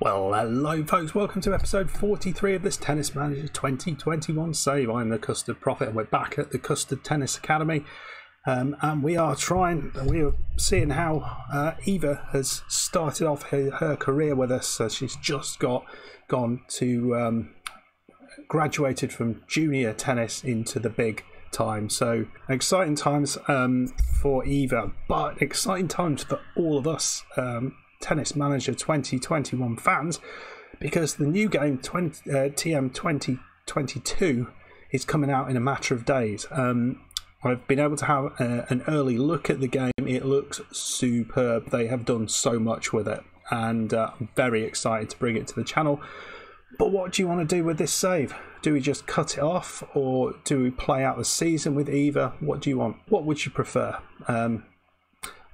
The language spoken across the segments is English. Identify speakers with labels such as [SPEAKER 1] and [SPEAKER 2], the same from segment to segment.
[SPEAKER 1] Well, hello, folks. Welcome to episode 43 of this Tennis Manager 2021 save. I'm the Custard Prophet, and we're back at the Custard Tennis Academy. Um, and we are trying, we are seeing how uh, Eva has started off her, her career with us. Uh, she's just got gone to um, graduated from junior tennis into the big time. So exciting times um, for Eva, but exciting times for all of us. Um, Tennis Manager 2021 fans because the new game 20, uh, TM 2022 is coming out in a matter of days. Um, I've been able to have uh, an early look at the game. It looks superb. They have done so much with it, and uh, I'm very excited to bring it to the channel. But what do you want to do with this save? Do we just cut it off, or do we play out the season with Eva? What do you want? What would you prefer? Um,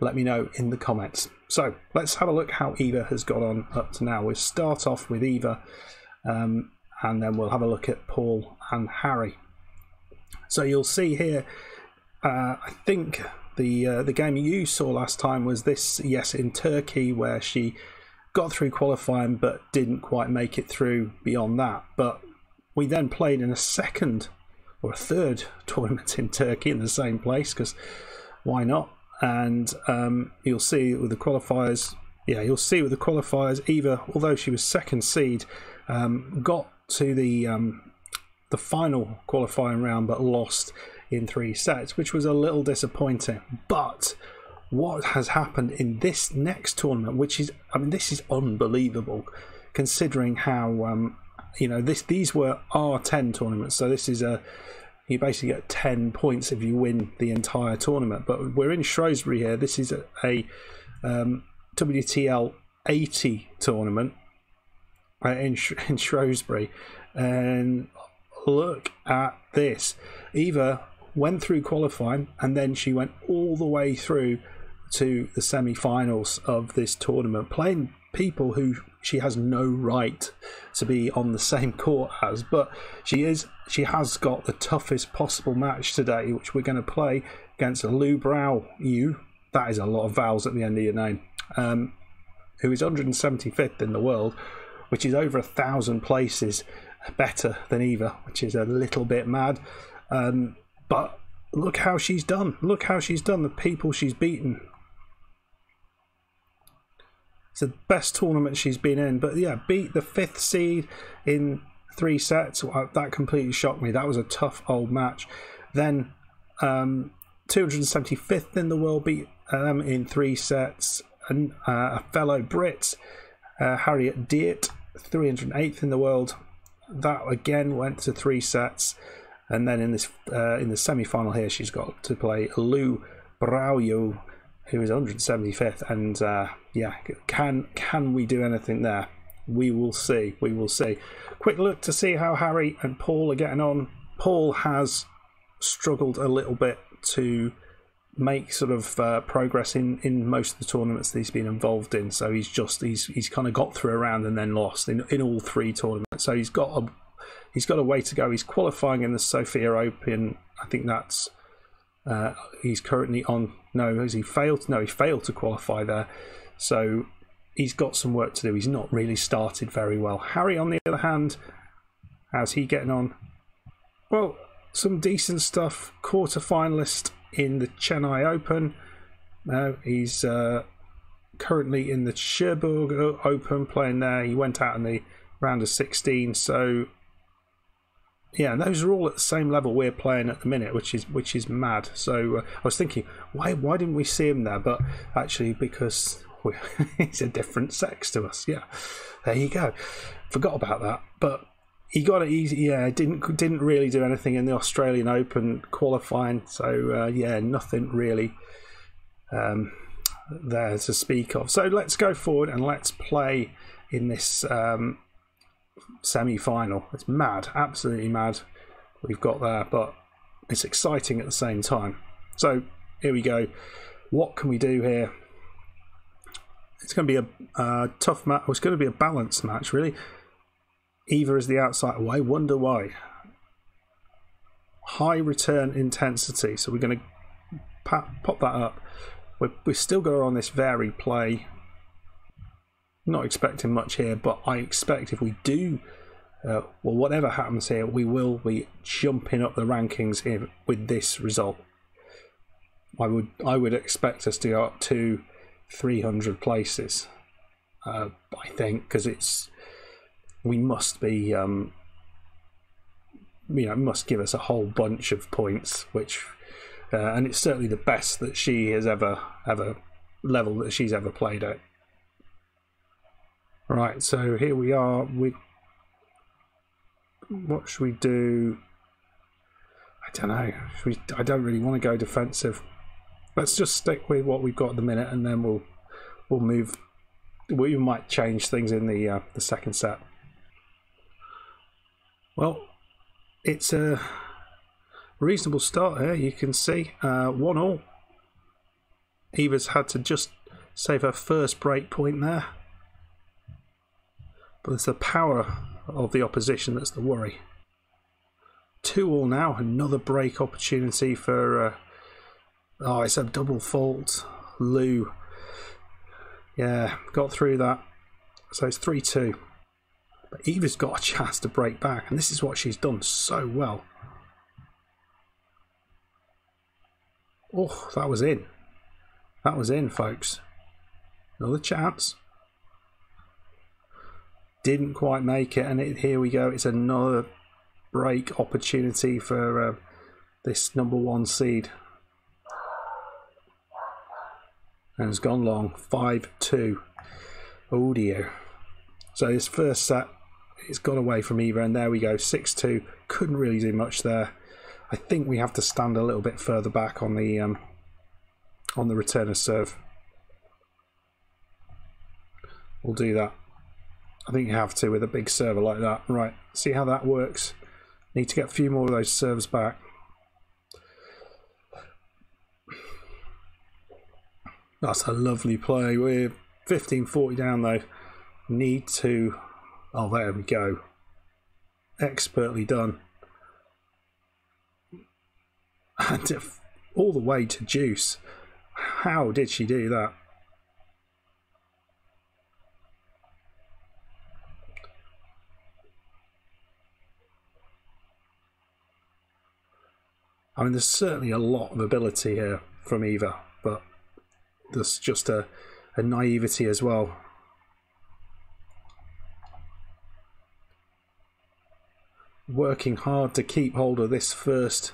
[SPEAKER 1] let me know in the comments. So let's have a look how Eva has got on up to now. We'll start off with Eva um, and then we'll have a look at Paul and Harry. So you'll see here, uh, I think the uh, the game you saw last time was this, yes, in Turkey, where she got through qualifying but didn't quite make it through beyond that. But we then played in a second or a third tournament in Turkey in the same place because why not? And um, you'll see with the qualifiers. Yeah, you'll see with the qualifiers. Eva, although she was second seed, um, got to the um, the final qualifying round, but lost in three sets, which was a little disappointing. But what has happened in this next tournament, which is, I mean, this is unbelievable, considering how um, you know this. These were R10 tournaments, so this is a you basically get 10 points if you win the entire tournament. But we're in Shrewsbury here. This is a, a um, WTL 80 tournament uh, in, in Shrewsbury. And look at this. Eva went through qualifying and then she went all the way through to the semi finals of this tournament, playing people who she has no right to be on the same court as. But she is she has got the toughest possible match today, which we're going to play against Lou Brow. You that is a lot of vowels at the end of your name. Um, who is 175th in the world, which is over a thousand places better than Eva, which is a little bit mad. Um, but look how she's done. Look how she's done. The people she's beaten it's the best tournament she's been in. But yeah, beat the fifth seed in three sets. That completely shocked me. That was a tough old match. Then um, 275th in the world beat um, in three sets. And uh, a fellow Brit, uh, Harriet Dart, 308th in the world. That again went to three sets. And then in this uh, in the semi final here, she's got to play Lou Brauyo who is 175th, and uh, yeah, can can we do anything there? We will see. We will see. Quick look to see how Harry and Paul are getting on. Paul has struggled a little bit to make sort of uh, progress in, in most of the tournaments that he's been involved in. So he's just he's he's kind of got through a round and then lost in, in all three tournaments. So he's got a he's got a way to go. He's qualifying in the Sofia Open. I think that's uh, he's currently on. No, has he failed? No, he failed to qualify there. So he's got some work to do. He's not really started very well. Harry, on the other hand, how's he getting on? Well, some decent stuff. Quarter finalist in the Chennai Open. Uh, he's uh, currently in the Cherbourg Open playing there. He went out in the round of 16, so yeah, and those are all at the same level we're playing at the minute, which is which is mad. So uh, I was thinking, why why didn't we see him there? But actually, because he's a different sex to us. Yeah, there you go. Forgot about that, but he got it easy. Yeah, didn't didn't really do anything in the Australian Open qualifying. So uh, yeah, nothing really um, there to speak of. So let's go forward and let's play in this um, semi final. It's mad, absolutely mad. We've got there, but it's exciting at the same time. So here we go. What can we do here? It's going to be a tough match. It's going to be a balanced match, really. Eva is the outside. I wonder why. High return intensity. So we're going to pop that up. We're, still going on this vary play not expecting much here, but I expect if we do, uh, well, whatever happens here, we will be jumping up the rankings here with this result. I would I would expect us to go up to 300 places. Uh, I think because it's we must be um, you know must give us a whole bunch of points, which uh, and it's certainly the best that she has ever ever level that she's ever played at. Right, so here we are. We what should we do? I don't know. We, I don't really want to go defensive. Let's just stick with what we've got at the minute, and then we'll we'll move. We might change things in the uh, the second set. Well, it's a reasonable start here. You can see uh, one all. Eva's had to just save her first break point there. But it's the power of the opposition that's the worry. Two all now, another break opportunity for. Uh, oh, it's a double fault. Lou. Yeah, got through that. So it's 3 2. But Eva's got a chance to break back, and this is what she's done so well. Oh, that was in. That was in, folks. Another chance. Didn't quite make it, and it, here we go. It's another break opportunity for uh, this number one seed. And it's gone long. 5 2. Oh dear. So this first set, it's got away from Eva, and there we go. 6 2. Couldn't really do much there. I think we have to stand a little bit further back on the um, on the returner serve. We'll do that. I think you have to with a big server like that. Right, see how that works. Need to get a few more of those serves back. That's a lovely play. We're 1540 down though. Need to. Oh, there we go. Expertly done. And all the way to Deuce. How did she do that? I mean, there's certainly a lot of ability here from Eva, but there's just a, a naivety as well. Working hard to keep hold of this first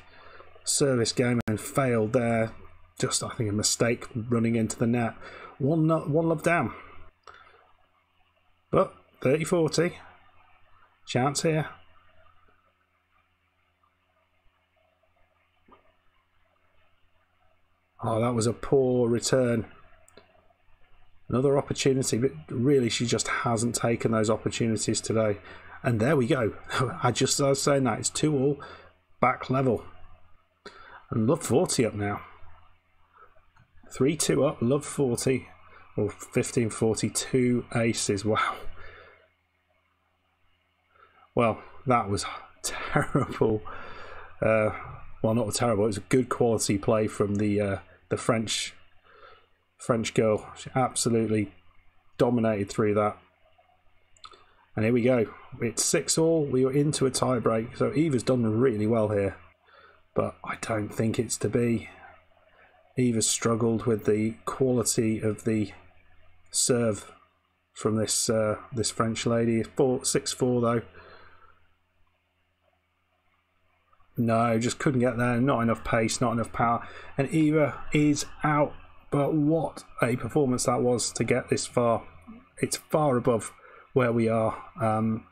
[SPEAKER 1] service game and failed there. Just, I think, a mistake running into the net. One, one love down. But 30 40. Chance here. Oh, that was a poor return. Another opportunity, but really she just hasn't taken those opportunities today. And there we go. I just was saying that it's two all back level. And love 40 up now. 3 2 up, love 40. Or 15 42 aces. Wow. Well, that was terrible. Uh, well, not terrible. It was a good quality play from the uh, the French French girl. She absolutely dominated through that. And here we go. It's six all. We are into a tie break. So Eva's done really well here. But I don't think it's to be. Eva's struggled with the quality of the serve from this uh, this French lady. Four six four though. No, just couldn't get there. Not enough pace, not enough power. And Eva is out. But what a performance that was to get this far. It's far above where we are. Um,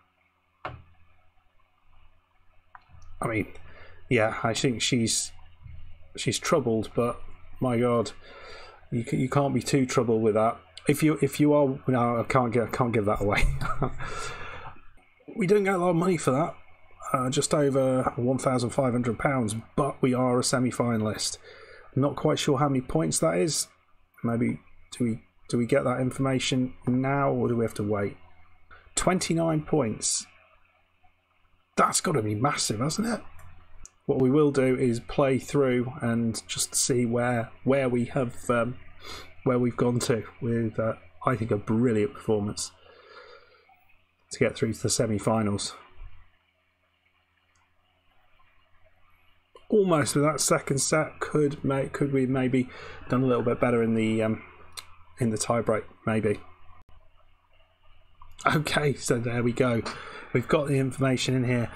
[SPEAKER 1] I mean, yeah, I think she's she's troubled, but my God, you you can't be too troubled with that. If you if you are, no, I can't get can't give that away. we don't get a lot of money for that uh, just over £1,500, but we are a semi finalist. Not quite sure how many points that is. Maybe do we do we get that information now or do we have to wait? 29 points. That's got to be massive, hasn't it? What we will do is play through and just see where where we have um, where we've gone to with uh, I think, a brilliant performance to get through to the semi-finals. Almost with that second set, could make could we maybe done a little bit better in the um, in the tiebreak, maybe. Okay, so there we go. We've got the information in here.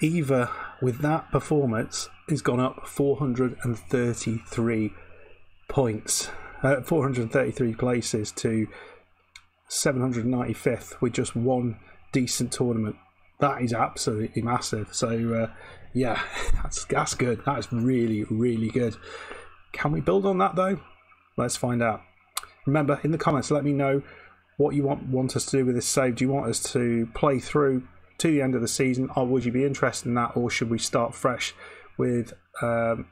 [SPEAKER 1] Eva, with that performance, has gone up 433 points, uh, 433 places to 795th with just one decent tournament. That is absolutely massive. So, uh, yeah, that's, that's good. That's really, really good. Can we build on that though? Let's find out. Remember, in the comments, let me know what you want want us to do with this save. Do you want us to play through to the end of the season, or would you be interested in that, or should we start fresh with um,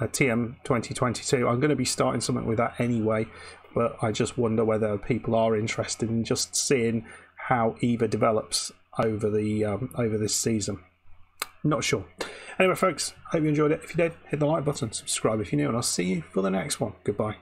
[SPEAKER 1] TM 2022? I'm going to be starting something with that anyway, but I just wonder whether people are interested in just seeing how Eva develops over the um, over this season. Not sure. Anyway, folks, hope you enjoyed it. If you did, hit the like button, subscribe if you're new, and I'll see you for the next one. Goodbye.